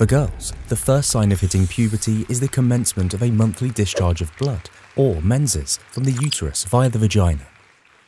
For girls, the first sign of hitting puberty is the commencement of a monthly discharge of blood, or menses, from the uterus via the vagina.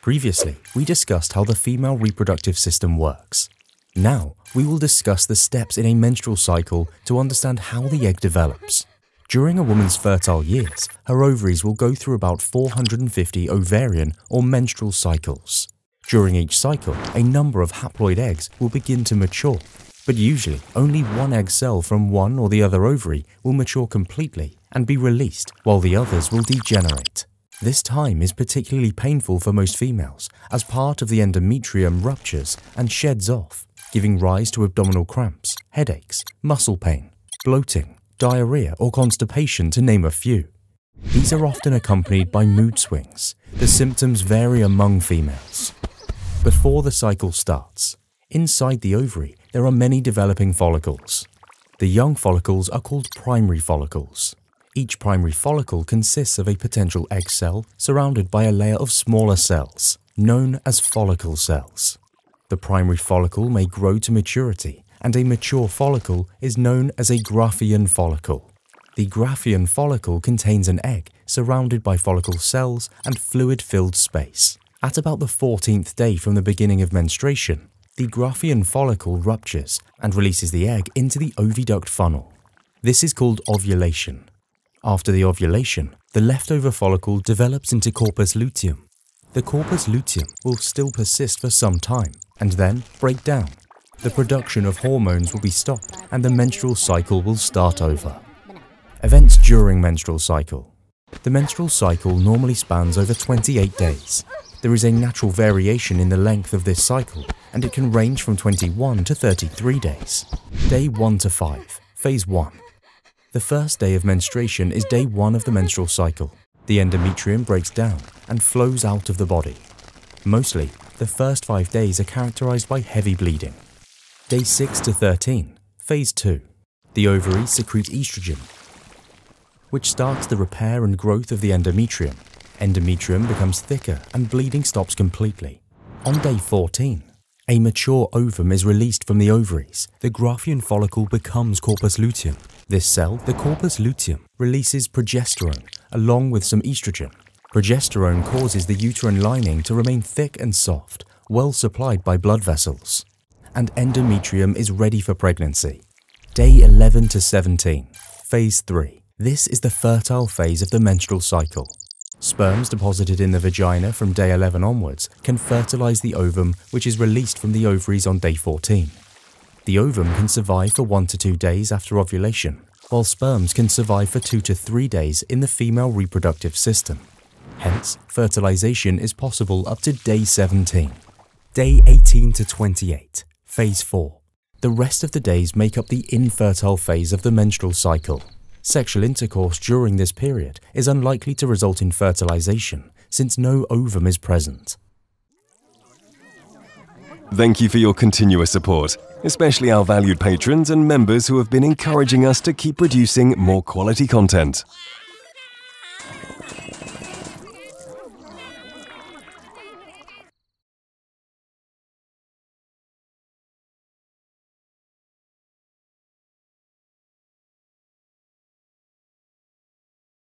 Previously, we discussed how the female reproductive system works. Now, we will discuss the steps in a menstrual cycle to understand how the egg develops. During a woman's fertile years, her ovaries will go through about 450 ovarian or menstrual cycles. During each cycle, a number of haploid eggs will begin to mature, but usually only one egg cell from one or the other ovary will mature completely and be released, while the others will degenerate. This time is particularly painful for most females as part of the endometrium ruptures and sheds off, giving rise to abdominal cramps, headaches, muscle pain, bloating, diarrhea, or constipation, to name a few. These are often accompanied by mood swings. The symptoms vary among females. Before the cycle starts, inside the ovary, there are many developing follicles. The young follicles are called primary follicles. Each primary follicle consists of a potential egg cell surrounded by a layer of smaller cells, known as follicle cells. The primary follicle may grow to maturity, and a mature follicle is known as a Graafian follicle. The Graafian follicle contains an egg surrounded by follicle cells and fluid-filled space. At about the 14th day from the beginning of menstruation, the Graafian follicle ruptures and releases the egg into the oviduct funnel. This is called ovulation. After the ovulation, the leftover follicle develops into corpus luteum. The corpus luteum will still persist for some time and then break down. The production of hormones will be stopped and the menstrual cycle will start over. Events during menstrual cycle. The menstrual cycle normally spans over 28 days. There is a natural variation in the length of this cycle and it can range from 21 to 33 days. Day 1 to 5, Phase 1. The first day of menstruation is day one of the menstrual cycle. The endometrium breaks down and flows out of the body. Mostly, the first five days are characterized by heavy bleeding. Day 6 to 13, Phase 2. The ovaries secrete estrogen, which starts the repair and growth of the endometrium. Endometrium becomes thicker and bleeding stops completely. On day 14, a mature ovum is released from the ovaries. The Graafian follicle becomes corpus luteum. This cell, the corpus luteum, releases progesterone along with some estrogen. Progesterone causes the uterine lining to remain thick and soft, well supplied by blood vessels. And endometrium is ready for pregnancy. Day 11 to 17, Phase 3. This is the fertile phase of the menstrual cycle. Sperms deposited in the vagina from day 11 onwards can fertilize the ovum which is released from the ovaries on day 14. The ovum can survive for 1 to 2 days after ovulation, while sperms can survive for 2 to 3 days in the female reproductive system. Hence, fertilization is possible up to day 17. Day 18 to 28, Phase 4. The rest of the days make up the infertile phase of the menstrual cycle. Sexual intercourse during this period is unlikely to result in fertilization since no ovum is present. Thank you for your continuous support, especially our valued patrons and members who have been encouraging us to keep producing more quality content.